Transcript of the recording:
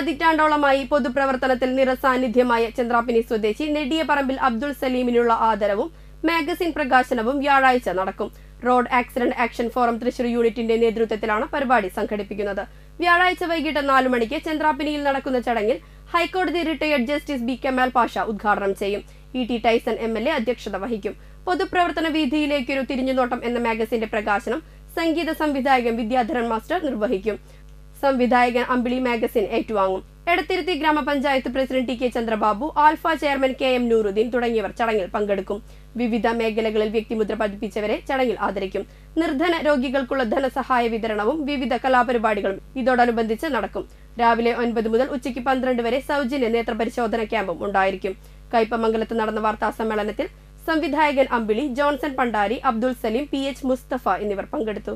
പതിറ്റാണ്ടോളമായി പൊതുപ്രവർത്തനത്തിൽ നിറസാന്നിധ്യമായ ചന്ദ്രാപ്പിനി സ്വദേശി നെടിയപറമ്പിൽ അബ്ദുൾ സലീമിനുള്ള ആദരവും മാഗസിൻ പ്രകാശനവും വ്യാഴാഴ്ച നടക്കും. Road accident action forum Thrissur യൂണിറ്റിന്റെ നേതൃത്വത്തിലാണ് പരിപാടി സംഘടിപ്പിക്കുന്നത്. വ്യാഴാഴ്ച വൈകിട്ട് നാലു മണിക്ക് ചന്ദ്രാപ്പിനിയിൽ നടക്കുന്ന ചടങ്ങിൽ ഹൈക്കോടതി retired justice B Kamal Pasha ഉദ്ഘാടനം ചെയ്യും. E T Tyson M L A അധ്യക്ഷത വഹിക്കും. പൊതുപ്രവർത്തന വീതിയിലേക്കൊരു തിരിഞ്ഞുനോട്ടം എന്ന മാഗസിന്റെ പ്രകാശനം സംഗീത സംവിധായകൻ വിദ്യാധരൻ മാസ്റ്റർ നിർവഹിക്കും. സംവിധായകൻ അമ്പിളി മാഗസിൻ ഏറ്റുവാങ്ങും. എടത്തിരുത്തി ഗ്രാമപഞ്ചായത്ത് president T K Chandrababu Alpha chairman K M Nooruddin തുടങ്ങിയവർ ചടങ്ങിൽ പങ്കെടുക്കും. വിവിധ മേഖലകളിൽ വ്യക്തിമുദ്ര പതിപ്പിച്ചവരെ ചടങ്ങിൽ ആദരിക്കും. നിർധന രോഗികൾക്കുള്ള ധനസഹായ വിതരണവും വിവിധ കലാപരിപാടികളും ഇതോടനുബന്ധിച്ച് നടക്കും. രാവിലെ ഒൻപത് മുതൽ ഉച്ചയ്ക്ക് പന്ത്രണ്ട് വരെ സൗജന്യ നേത്രപരിശോധന ക്യാമ്പും ഉണ്ടായിരിക്കും. കയ്പമംഗലത്ത് നടന്ന വാർത്താ സമ്മേളനത്തിൽ സംവിധായകൻ Ambili Johnson Pandari Abdul Salim P H Mustafa എന്നിവർ പങ്കെടുത്തു.